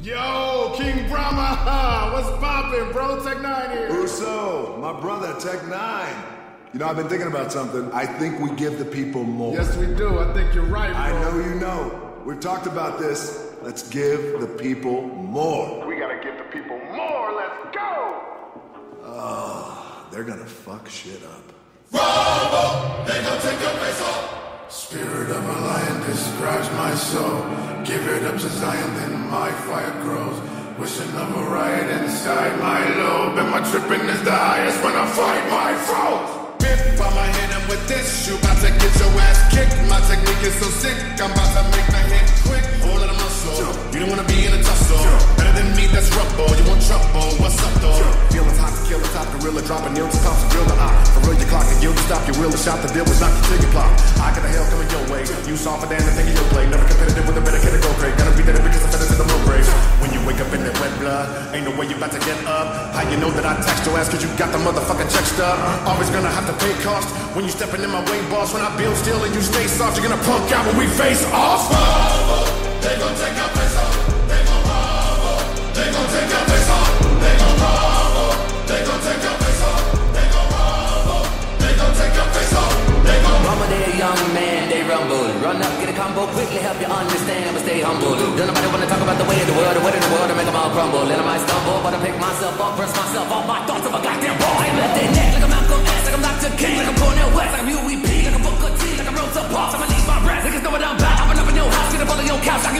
Yo, King Brahma! What's poppin', bro? Tech N9ne here. Russo, my brother, Tech N9ne. You know, I've been thinking about something. I think we give the people more. Yes, we do. I think you're right, bro. I know you know. We've talked about this. Let's give the people more. We gotta give the people more. Let's go! Oh, they're gonna fuck shit up. Bravo! They gon' take your face off. Spirit of a lion describes my soul. Give it up to Zion, then my fire grows. Wishing of a riot inside my lobe. And my tripping is the highest when I fight my foes. Bip, I'ma hit him with this. You about to get your ass kicked. My technique is so sick. I'm about to make top gorilla. Dropping needles, cops, drill the eye. For real, your clock and you stop your wheel. The shot, the deal was knock you till you clock. I got the hell coming your way. You soft for damn and thinking you'll play. Never competitive with a better kid to go crazy. Gotta be there because I'm better to the low grade. When you wake up in that wet blood, ain't no way you about to get up. How you know that I text your ass cause you got the motherfucking check stub? Always gonna have to pay cost when you stepping in my way, boss. When I build still and you stay soft, you're gonna punk out when we face off. They gon' take your combo, quickly help you understand, but stay humble. Don't nobody wanna talk about the way of the world, the way of the world, to make them all crumble. And I might stumble, but I pick myself up, press myself off my thoughts of a goddamn ball. I left their neck like a Malcolm X, like I'm Dr. King, like I'm Cornel West, like I'm Huey P, like I'm Booker T, like I'm Rosa Parks. I'ma leave my breath, niggas know what I'm about. I'ma up in your house, get up on your couch. I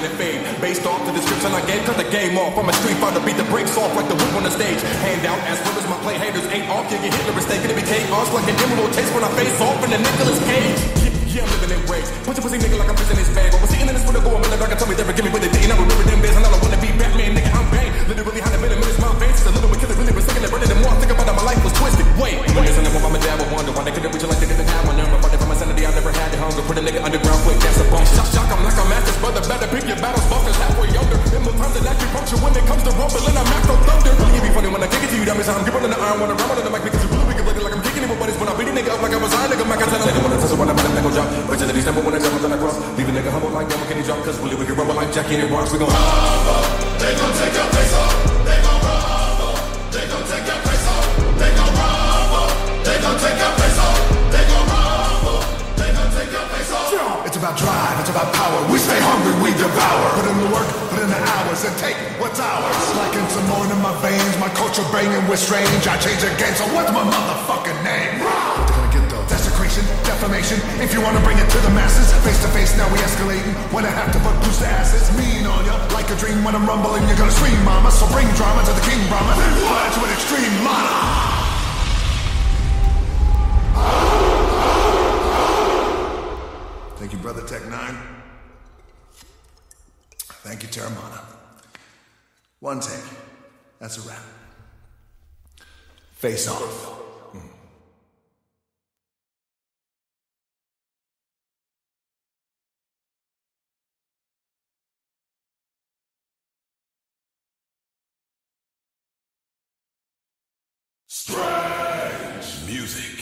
I'm it fame. Based off the description I gave, cut the game off. I'm a street fighter, beat the brakes off like the whip on the stage. Hand out as well as my play haters ain't off. Yeah, get Hitler mistake, it be chaos like an emerald taste when I face off in the Nicolas Cage. Yeah, yeah, I'm living in rage. Put your pussy nigga like I'm prison his bag. Over sitting in this for the go, I'm in the dark, tell me never give me what they did. I remember them days and I don't wanna be Batman, nigga, I'm Bane. Literally had a minute, minutes, my veins. A little bit killer, really been sticking it, running and more. Think about how my life was twisted. Wait, when there's another mama dad would wonder why they couldn't reach you like they didn't have one. I'm fighting for my sanity, I never had the hunger. Put a nigga underground quick, that's a bone. Shock, shock, I'm like a. Better pick your battles, fuckers halfway younger. In the times that acupuncture when it comes to rumbling, I'm macro thunder. It be funny when I kick it to you, that means I'm gripping on the iron when I rumble on the mic because you really wicked looking like I'm kicking it. When I beat a nigga up like I was iron, nigga, I tell a nigga when I touch it, when I put a nigga drop. The December when I jump on the cross, leave a nigga humble like damn, can he drop? Cause really, we can rumble like Jackie and Bronx, we gon' They gon' take your face off. Drive, it's about power. We stay hungry, we devour. Put in the work, put in the hours, and take what's ours. Like in Simone in my veins, my culture banging with strange. I change the game, so what's my motherfucking name? What they gonna get though? Desecration, defamation. If you wanna bring it to the masses, face to face, now we escalating. When I have to put boost to asses, mean on ya. Like a dream when I'm rumbling, you're gonna scream, mama. So bring drama to the king, Brahma. Pledge an extreme mana. Thank you, Terramana. One take. That's a wrap. Face off. Hmm. Strange music.